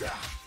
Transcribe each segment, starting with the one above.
Yeah.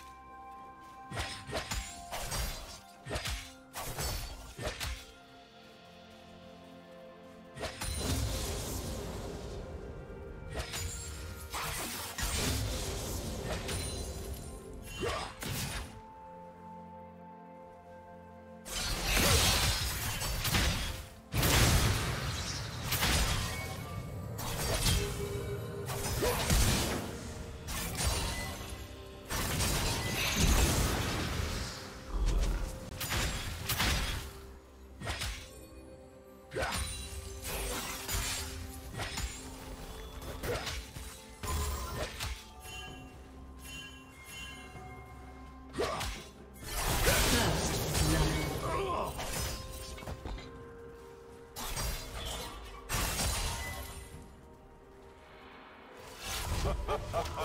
Ha ha ha!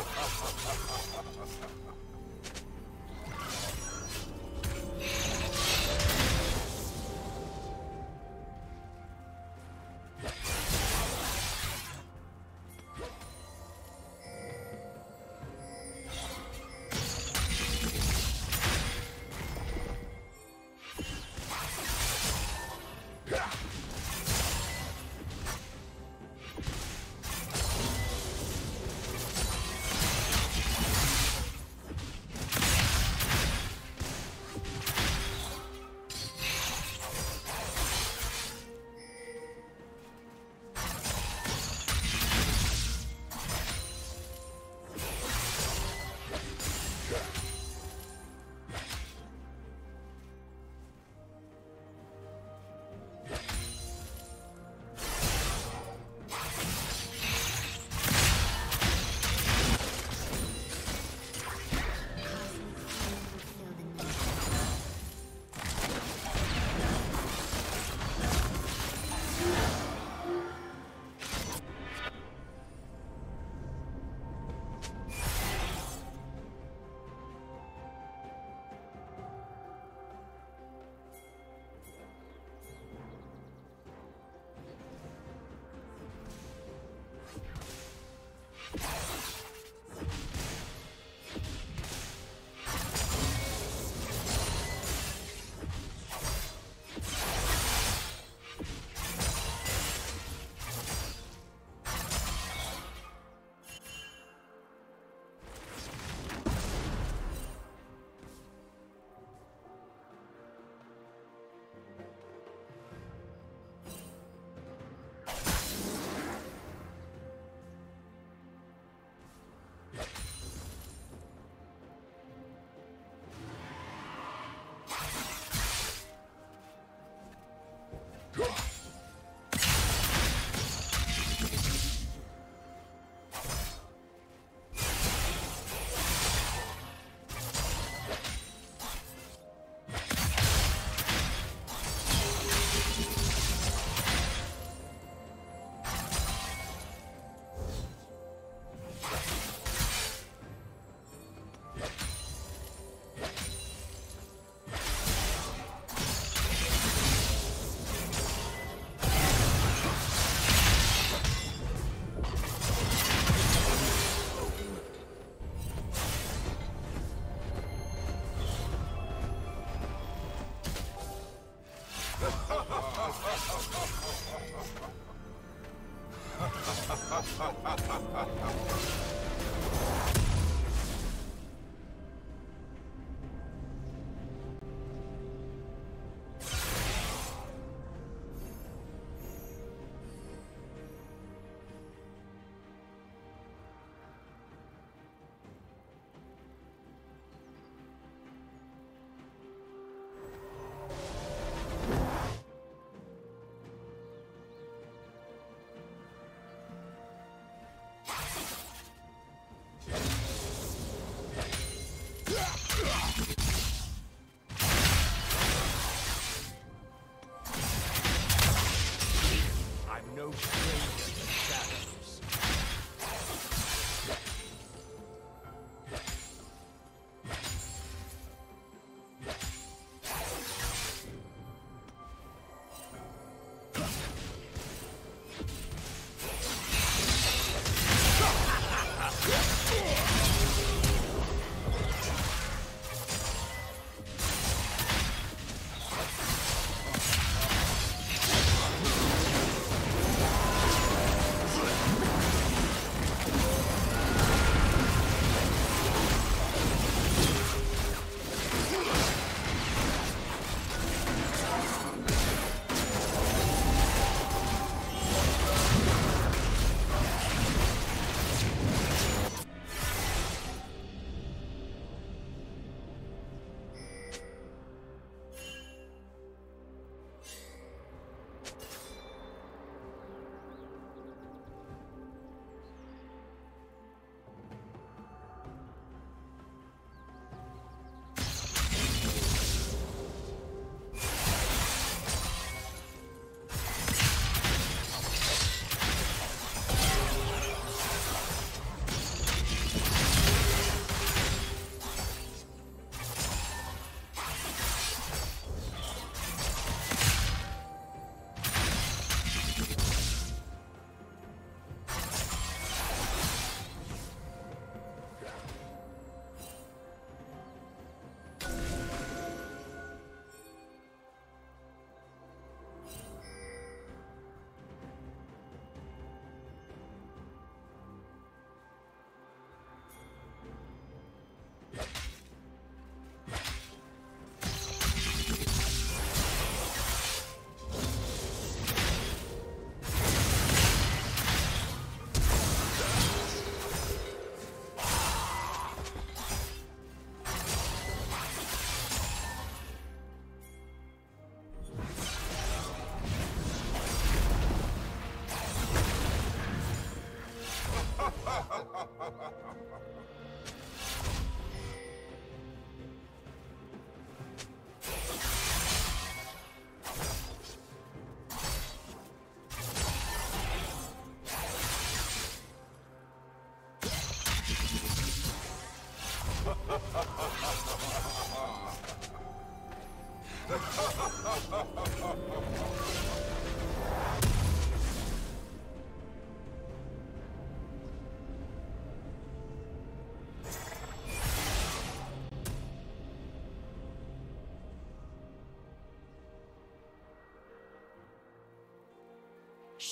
哈哈哈哈哈哈。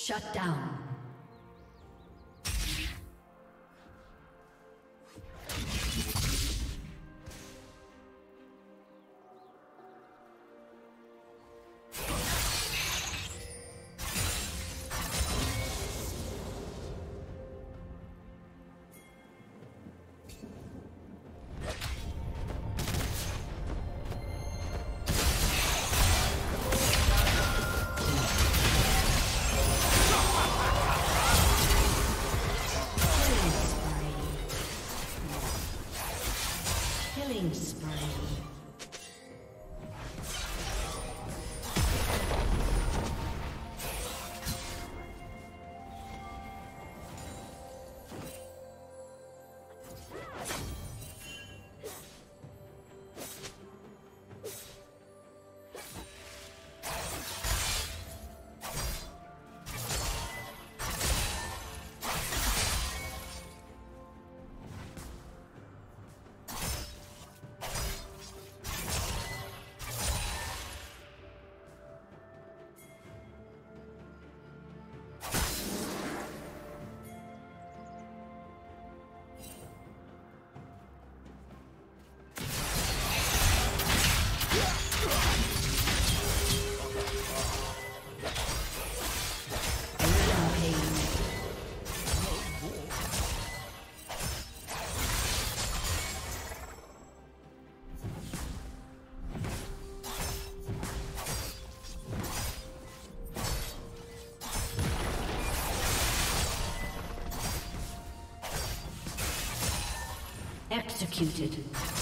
Shut down. Executed.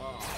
아.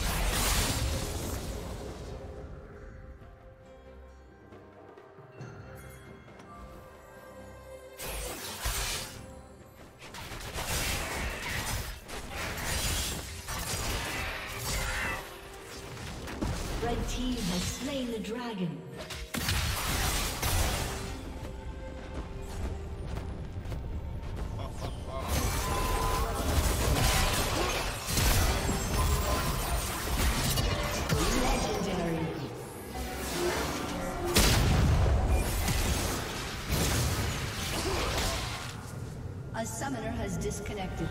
Dragon. A summoner has disconnected.